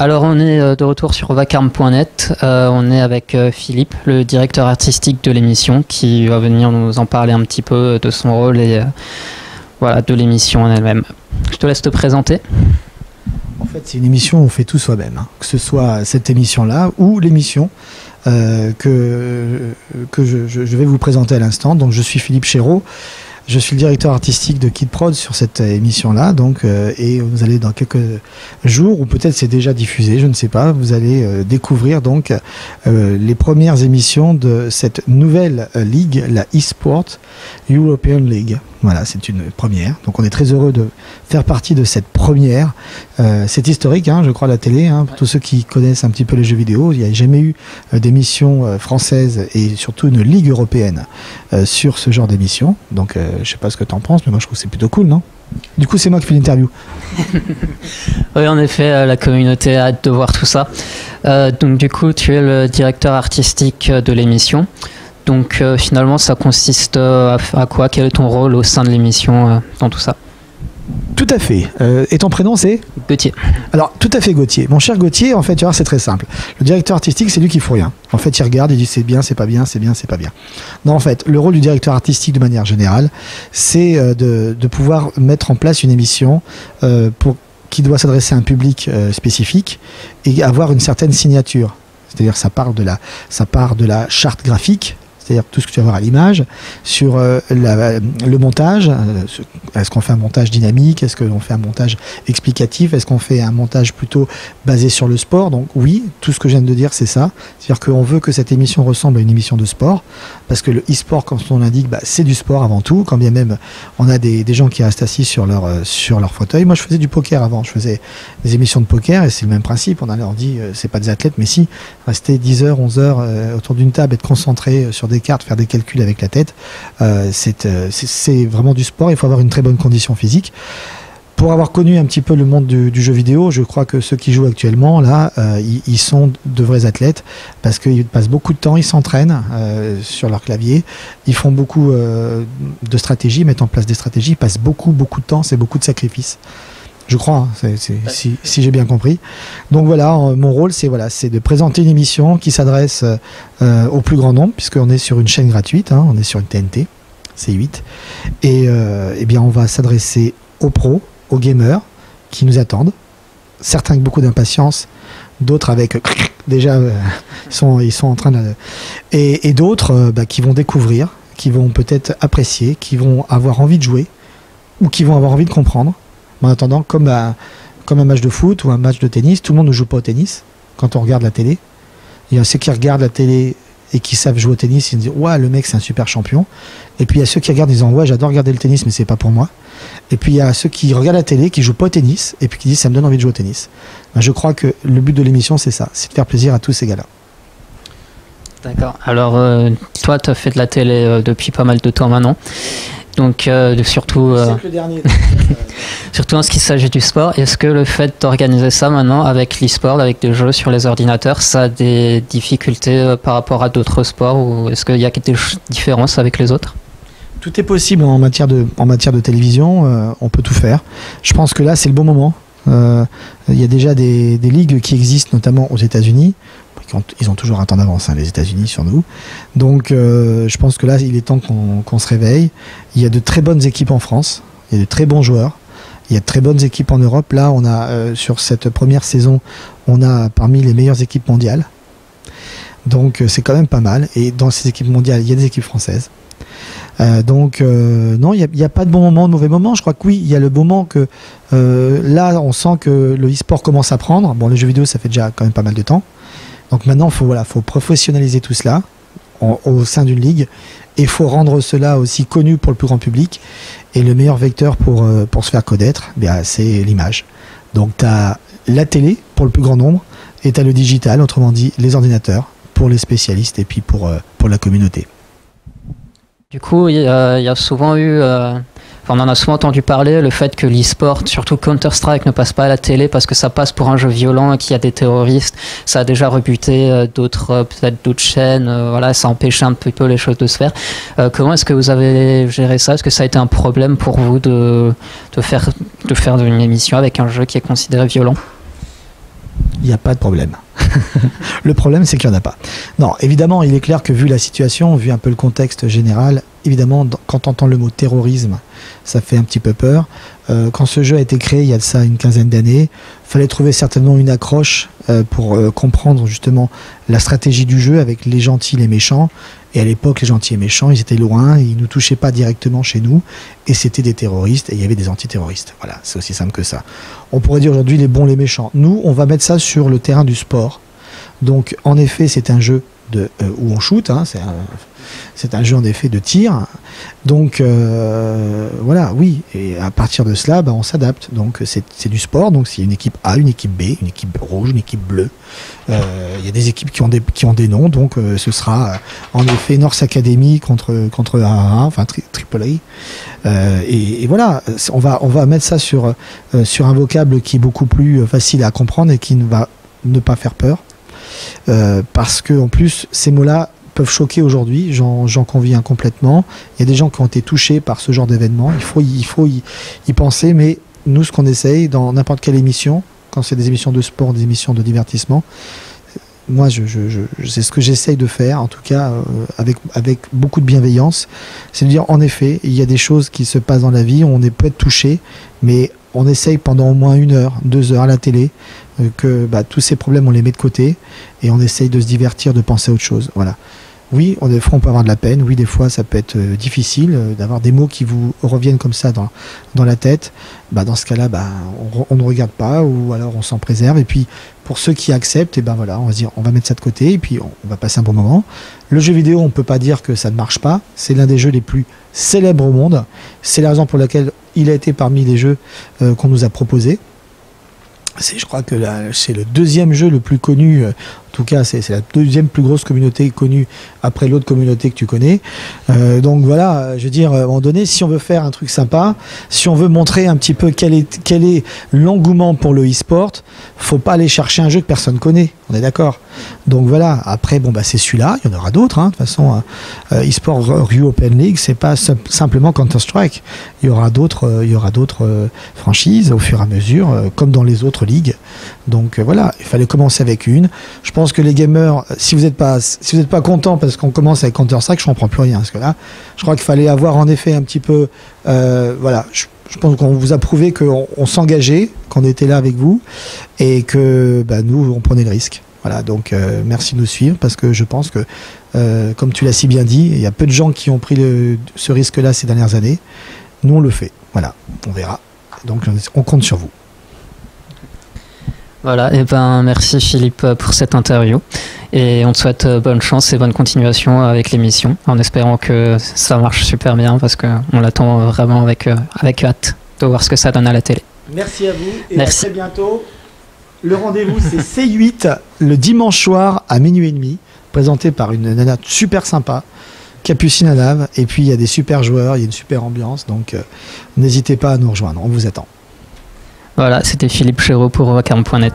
Alors on est euh, de retour sur vacarme.net. Euh, on est avec euh, Philippe, le directeur artistique de l'émission, qui va venir nous en parler un petit peu de son rôle et voilà de l'émission en elle-même. Je te laisse te présenter. En fait, c'est une émission où on fait tout soi-même, hein. que ce soit cette émission-là ou l'émission que, que je, je, vais vous présenter à l'instant. Donc, je suis Philippe Chéreau. Je suis le directeur artistique de Kid Prod sur cette émission-là, donc euh, et vous allez dans quelques jours ou peut-être c'est déjà diffusé, je ne sais pas. Vous allez euh, découvrir donc euh, les premières émissions de cette nouvelle ligue, la eSport European League. Voilà, c'est une première. Donc on est très heureux de faire partie de cette première. Euh, c'est historique, hein, je crois, la télé. Hein, pour tous ceux qui connaissent un petit peu les jeux vidéo, il n'y a jamais eu euh, d'émission euh, française et surtout une ligue européenne sur ce genre d'émission. Donc je ne sais pas ce que tu en penses, mais moi je trouve que c'est plutôt cool, non? Du coup, c'est moi qui fais l'interview. oui, en effet, la communauté a hâte de voir tout ça. donc, du coup, tu es le directeur artistique de l'émission. Donc euh, finalement, ça consiste euh, à, quoi? Quel est ton rôle au sein de l'émission euh, dans tout ça? Tout à fait. et ton prénom c'est Gauthier. Alors tout à fait Gauthier. Mon cher Gauthier, en fait, tu vois, c'est très simple. Le directeur artistique, c'est lui qui fout rien. En fait, il regarde, il dit c'est bien, c'est pas bien, c'est bien, c'est pas bien. Non, en fait, le rôle du directeur artistique de manière générale, c'est de, pouvoir mettre en place une émission pour qui doit s'adresser à un public spécifique et avoir une certaine signature. C'est-à-dire ça part de la ça part de la charte graphique c'est-à-dire tout ce que tu vas voir à l'image, sur euh, le montage, euh, est-ce qu'on fait un montage dynamique, est-ce qu'on fait un montage explicatif, est-ce qu'on fait un montage plutôt basé sur le sport. Donc oui, tout ce que je viens de dire, c'est ça. C'est-à-dire qu'on veut que cette émission ressemble à une émission de sport, parce que le e-sport, comme on l'indique, bah, c'est du sport avant tout, quand bien même on a des, gens qui restent assis sur leur, euh, sur leur fauteuil. Moi, je faisais du poker avant, je faisais des émissions de poker, et c'est le même principe. On a leur dit, c'est pas des athlètes, mais si, rester 10 heures, 11 heures autour d'une table, être concentré sur des cartes, faire des calculs avec la tête. Euh, euh, c'est vraiment du sport, il faut avoir une très bonne condition physique. Pour avoir connu un petit peu le monde du, jeu vidéo, je crois que ceux qui jouent actuellement, là, euh, ils, sont de vrais athlètes parce qu'ils passent beaucoup de temps, ils s'entraînent sur leur clavier, ils font beaucoup de stratégies, mettent en place des stratégies, ils passent beaucoup, beaucoup de temps, c'est beaucoup de sacrifices je crois, hein, si, j'ai bien compris. Donc voilà, euh, mon rôle, c'est voilà, c'est de présenter une émission qui s'adresse euh, au plus grand nombre, puisqu'on est sur une chaîne gratuite, hein, on est sur une TNT, C8, et euh, eh bien on va s'adresser aux pros, aux gamers qui nous attendent, certains avec beaucoup d'impatience, d'autres avec déjà ils sont ils sont en train de et, d'autres bah, qui vont découvrir, qui vont peut-être apprécier, qui vont avoir envie de jouer ou qui vont avoir envie de comprendre en attendant, comme un, match de foot ou un match de tennis, tout le monde ne joue pas au tennis quand on regarde la télé. Il y a ceux qui regardent la télé et qui savent jouer au tennis, ils se disent Ouais, le mec, c'est un super champion. Et puis il y a ceux qui regardent, ils disent Ouais, j'adore regarder le tennis, mais c'est pas pour moi. Et puis il y a ceux qui regardent la télé, qui jouent pas au tennis, et puis qui disent Ça me donne envie de jouer au tennis. Ben, je crois que le but de l'émission, c'est ça c'est de faire plaisir à tous ces gars-là. D'accord. Alors, euh, toi, tu as fait de la télé euh, depuis pas mal de temps maintenant. Donc, euh, surtout, euh, surtout en ce qui s'agit du sport, est-ce que le fait d'organiser ça maintenant avec l'e-sport, avec des jeux sur les ordinateurs, ça a des difficultés euh, par rapport à d'autres sports ou est-ce qu'il y a des différences avec les autres? Tout est possible en matière de, en matière de télévision, on peut tout faire. Je pense que là, c'est le bon moment. Il y a déjà des, des, ligues qui existent, notamment aux États-Unis ils ont toujours un temps d'avance, hein, les États-Unis, sur nous. Donc, euh, je pense que là, il est temps qu'on se réveille. Il y a de très bonnes équipes en France, il y a de très bons joueurs, il y a de très bonnes équipes en Europe. Là, on a, euh, sur cette première saison, on a parmi les meilleures équipes mondiales. Donc, euh, c'est quand même pas mal. Et dans ces équipes mondiales, il y a des équipes françaises. donc non, il n'y a, pas de bon moment, de mauvais moment. Je crois que oui, il y a le moment que là, on sent que le e-sport commence à prendre. Bon, les jeux vidéo, ça fait déjà quand même pas mal de temps. Donc maintenant, il faut, voilà, faut professionnaliser tout cela au sein d'une ligue et il faut rendre cela aussi connu pour le plus grand public. Et le meilleur vecteur pour, euh, pour se faire connaître, eh c'est l'image. Donc tu as la télé pour le plus grand nombre et tu as le digital, autrement dit les ordinateurs pour les spécialistes et puis pour, euh, pour la communauté. Du coup, il y, a souvent eu euh, on en a souvent entendu parler, le fait que l'e-sport, surtout Counter-Strike, ne passe pas à la télé parce que ça passe pour un jeu violent et qu'il y a des terroristes. Ça a déjà rebuté euh, d'autres, euh, peut-être d'autres chaînes. Euh, voilà, ça empêchait un peu les choses de se faire. comment est-ce que vous avez géré ça? Est-ce que ça a été un problème pour vous de, faire, de faire une émission avec un jeu qui est considéré violent? Il n'y a pas de problème. le problème, c'est qu'il n'y en a pas. Non, évidemment, il est clair que vu la situation, vu un peu le contexte général, évidemment, quand on entend le mot terrorisme, ça fait un petit peu peur. Euh, quand ce jeu a été créé il y a de ça une quinzaine d'années, fallait trouver certainement une accroche euh, pour euh, comprendre justement la stratégie du jeu avec les gentils, les méchants. Et à l'époque, les gentils et méchants, ils étaient loin, ils ne nous touchaient pas directement chez nous, et c'était des terroristes, et il y avait des antiterroristes. Voilà, c'est aussi simple que ça. On pourrait dire aujourd'hui les bons, les méchants. Nous, on va mettre ça sur le terrain du sport. Donc, en effet, c'est un jeu de, où on shoot, hein, c'est un jeu en effet de tir. Donc euh, voilà, oui. Et à partir de cela, bah, on s'adapte. Donc c'est du sport. Donc c'est une équipe A, une équipe B, une équipe rouge, une équipe bleue. Euh, il y a des équipes qui ont des, qui ont des noms. Donc euh, ce sera en effet North Academy contre contre enfin A. Et, et, voilà, on va on va mettre ça sur sur un vocable qui est beaucoup plus facile à comprendre et qui ne va ne pas faire peur. Parce que en plus ces mots-là peuvent choquer aujourd'hui, j'en conviens complètement. Il y a des gens qui ont été touchés par ce genre d'événement, il faut, il faut y, penser, mais nous, ce qu'on essaye dans n'importe quelle émission, quand c'est des émissions de sport, des émissions de divertissement, moi, je, c'est ce que j'essaye de faire, en tout cas euh, avec, avec beaucoup de bienveillance. C'est de dire, en effet, il y a des choses qui se passent dans la vie, on est peut-être touché, mais on essaye pendant au moins une heure, deux heures à la télé, euh, que bah, tous ces problèmes, on les met de côté, et on essaye de se divertir, de penser à autre chose. Voilà. Oui, des fois on peut avoir de la peine, oui des fois ça peut être euh, difficile euh, d'avoir des mots qui vous reviennent comme ça dans, la tête. Bah, dans ce cas-là, bah, on, ne regarde pas ou alors on s'en préserve. Et puis pour ceux qui acceptent, et eh ben voilà, on va dire on va mettre ça de côté et puis on, va passer un bon moment. Le jeu vidéo, on peut pas dire que ça ne marche pas. C'est l'un des jeux les plus célèbres au monde. C'est la raison pour laquelle il a été parmi les jeux euh, qu'on nous a proposés. Je crois que c'est le deuxième jeu le plus connu tout cas, c'est la deuxième plus grosse communauté connue après l'autre communauté que tu connais. Euh, donc voilà, je veux dire, à un moment donné, si on veut faire un truc sympa, si on veut montrer un petit peu quel est, l'engouement pour le e-sport, faut pas aller chercher un jeu que personne connaît. On est d'accord. Donc voilà. Après, bon bah c'est celui-là. Il y en aura d'autres. Hein. De toute façon, euh, e-sport Rio Open League, c'est pas simplement Counter Strike. Il y aura d'autres, euh, d'autres franchises au fur et à mesure, comme dans les autres ligues. Donc voilà, il fallait commencer avec une. Je pense que les gamers, si vous n'êtes pas, si pas content parce qu'on commence avec Counter Strike, je comprends plus rien. Parce que là, je crois qu'il fallait avoir en effet un petit peu, euh, voilà. Je, pense qu'on vous a prouvé qu'on s'engageait, qu'on était là avec vous et que bah, nous, on prenait le risque. Voilà, donc euh, merci de nous suivre parce que je pense que, euh, comme tu l'as si bien dit, il y a peu de gens qui ont pris ce risque-là ces dernières années. Nous, on le fait. Voilà, on verra. Donc, on compte sur vous. Voilà, et ben merci Philippe pour cette interview. Et on te souhaite euh, bonne chance et bonne continuation avec l'émission, en espérant que ça marche super bien parce qu'on l'attend vraiment avec, avec hâte de voir ce que ça donne à la télé. Merci à vous et à très bientôt. Le rendez-vous c'est C8 le dimanche soir à minuit et demi, présenté par une nana super sympa. Capucine Lave, et puis il y a des super joueurs, il y a une super ambiance, donc euh, n'hésitez pas à nous rejoindre, on vous attend. Voilà, c'était Philippe Chéreau pour vacarme.net.